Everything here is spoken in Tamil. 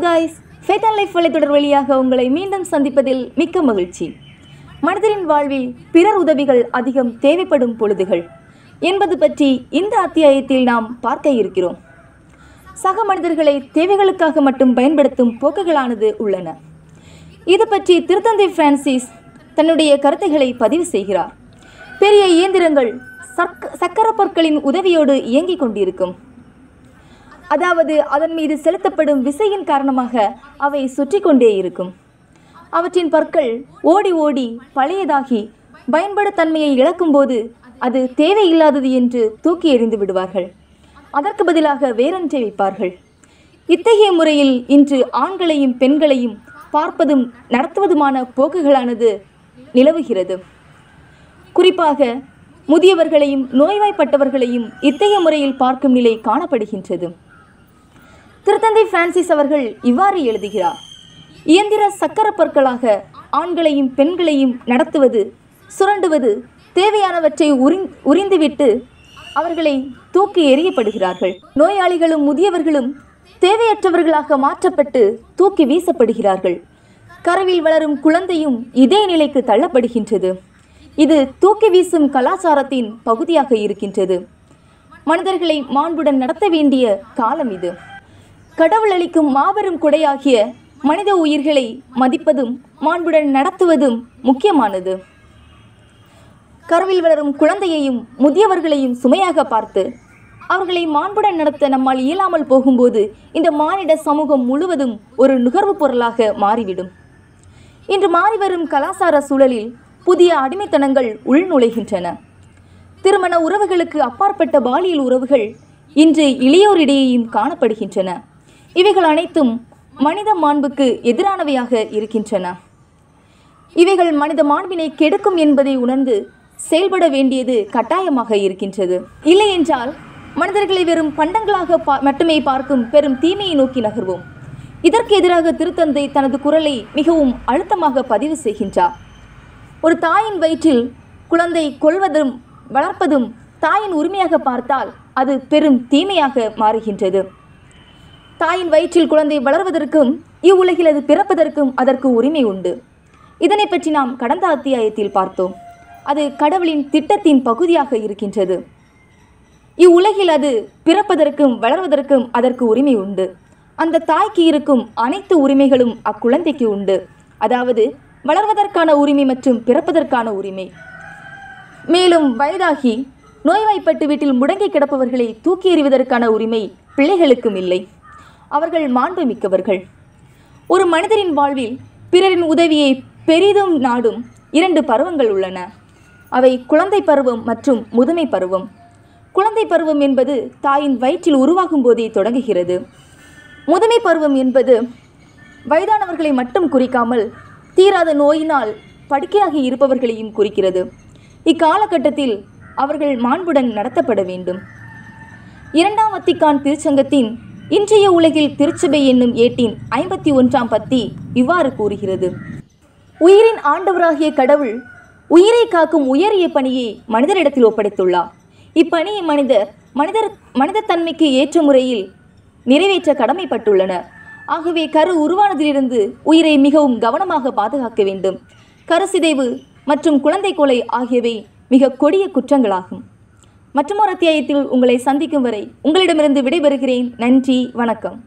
காய்ஸ் ஃபேத் அண்ட் லைஃப் வலைத்தொடர் வழியாக உங்களை மீண்டும் சந்திப்பதில் மிக்க மகிழ்ச்சி. மனிதரின் வாழ்வில் பிறர் உதவிகள் அதிகம் தேவைப்படும் பொழுதுகள் என்பது பற்றி இந்த அத்தியாயத்தில் நாம் பார்க்க இருக்கிறோம். சக மனிதர்களை தேவைகளுக்காக மட்டும் பயன்படுத்தும் போக்குகளானது உள்ளன. இது பற்றி திருத்தந்தை பிரான்சிஸ் தன்னுடைய கருத்துக்களை பதிவு செய்கிறார். பெரிய இயந்திரங்கள் சர்க்க சக்கர பொருட்களின் உதவியோடு இயங்கிக் கொண்டிருக்கும். அதாவது அதன் மீது செலுத்தப்படும் விசையின் காரணமாக அவை சுற்றி கொண்டே இருக்கும். அவற்றின் பற்கள் ஓடி ஓடி பழையதாகி பயன்படத்தன்மையை இழக்கும்போது அது தேவையில்லாதது என்று தூக்கி எறிந்து விடுவார்கள். அதற்கு பதிலாக வேறொன்றை வைப்பார்கள். இத்தகைய முறையில் இன்று ஆண்களையும் பெண்களையும் பார்ப்பதும் நடத்துவதுமான போக்குகளானது நிலவுகிறது. குறிப்பாக முதியவர்களையும் நோய்வாய்ப்பட்டவர்களையும் இத்தகைய முறையில் பார்க்கும் நிலை காணப்படுகின்றது. திருத்தந்தை பிரான்சிஸ் அவர்கள் இவ்வாறு எழுதுகிறார். இயந்திர சக்கர பொருட்களாக ஆண்களையும் பெண்களையும் நடத்துவது சுரண்டுவது தேவையானவற்றை உறி உறிந்துவிட்டு அவர்களை தூக்கி எறியப்படுகிறார்கள். நோயாளிகளும் முதியவர்களும் தேவையற்றவர்களாக மாற்றப்பட்டு தூக்கி வீசப்படுகிறார்கள். கரவில் வளரும் குழந்தையும் இதே நிலைக்கு தள்ளப்படுகின்றது. இது தூக்கி வீசும் கலாச்சாரத்தின் பகுதியாக இருக்கின்றது. மனிதர்களை மாண்புடன் நடத்த வேண்டிய காலம் இது. கடவுள் அளிக்கும் மாபெரும் கொடையாகிய மனித உயிர்களை மதிப்பதும் மாண்புடன் நடத்துவதும் முக்கியமானது. கருவில் வளரும் குழந்தையையும் முதியவர்களையும் சுமையாக பார்த்து அவர்களை மாண்புடன் நடத்த நம்மால் இயலாமல் போகும்போது இந்த மானிட சமூகம் முழுவதும் ஒரு நுகர்வுப் பொருளாக மாறிவிடும். இன்று மாறிவரும் கலாச்சார சூழலில் புதிய அடிமைத்தனங்கள் உள்நுழைகின்றன. திருமண உறவுகளுக்கு அப்பாற்பட்ட பாலியல் உறவுகள் இன்று இளையோரிடையேயும் காணப்படுகின்றன. இவைகள் அனைத்தும் மனித மாண்புக்கு எதிரானவையாக இருக்கின்றன. இவைகள் மனித மாண்பினை கெடுக்கும் என்பதை உணர்ந்து செயல்பட வேண்டியது கட்டாயமாக இருக்கின்றது. இல்லை என்றால் மனிதர்களை வெறும் பண்டங்களாக பா மட்டுமே பார்க்கும் பெரும் தீமையை நோக்கி நகர்வோம். இதற்கு எதிராக திருத்தந்தை தனது குரலை மிகவும் அழுத்தமாக பதிவு செய்கின்றார். ஒரு தாயின் வயிற்றில் குழந்தை கொள்வதும் வளர்ப்பதும் தாயின் உரிமையாக பார்த்தால் அது பெரும் தீமையாக மாறுகின்றது. தாயின் வயிற்றில் குழந்தை வளர்வதற்கும் இவ்வுலகில் அது பிறப்பதற்கும் அதற்கு உரிமை உண்டு. இதனை பற்றி நாம் கடந்த அத்தியாயத்தில் பார்த்தோம். அது கடவுளின் திட்டத்தின் பகுதியாக இருக்கின்றது. இவ்வுலகில் அது பிறப்பதற்கும் வளர்வதற்கும் அதற்கு உரிமை உண்டு. அந்த தாய்க்கு இருக்கும் அனைத்து உரிமைகளும் அக்குழந்தைக்கு உண்டு. அதாவது வளர்வதற்கான உரிமை மற்றும் பிறப்பதற்கான உரிமை. மேலும் வயதாகி நோய்வாய்ப்பட்டு வீட்டில் முடங்கி கிடப்பவர்களை தூக்கி எறிவதற்கான உரிமை பிள்ளைகளுக்கும் இல்லை. அவர்கள் மாண்பு மிக்கவர்கள் ஒரு மனிதரின் வாழ்வில் பிறரின் உதவியை பெரிதும் நாடும் இரண்டு பருவங்கள் உள்ளன. அவை குழந்தை பருவம் மற்றும் முதுமை பருவம். குழந்தை பருவம் என்பது தாயின் வயிற்றில் உருவாகும் போதே தொடங்குகிறது. முதுமை பருவம் என்பது வயதானவர்களை மட்டும் குறிக்காமல் தீராத நோயினால் படுக்கையாகி இருப்பவர்களையும் குறிக்கிறது. இக்காலகட்டத்தில் அவர்கள் மாண்புடன் நடத்தப்பட வேண்டும். இரண்டாம் வத்திக்கான் திருச்சங்கத்தின் இன்றைய உலகில் திருச்சபை என்னும் ஏட்டின் ஐம்பத்தி ஒன்றாம் பத்தி இவ்வாறு கூறுகிறது. உயிரின் ஆண்டவராகிய கடவுள் உயிரை காக்கும் உயரிய பணியை மனிதரிடத்தில் ஒப்படைத்துள்ளார். இப்பணியை மனிதர் மனிதர் மனிதத்தன்மைக்கு ஏற்ற முறையில் நிறைவேற்ற கடமைப்பட்டுள்ளனர். ஆகவே கரு உருவானதிலிருந்து உயிரை மிகவும் கவனமாக பாதுகாக்க வேண்டும். கரு சிதைவு மற்றும் குழந்தை கொலை ஆகியவை மிக கொடிய குற்றங்களாகும். மற்றொரு அத்தியாயத்தில் உங்களை சந்திக்கும் வரை உங்களிடமிருந்து விடைபெறுகிறேன். நன்றி வணக்கம்.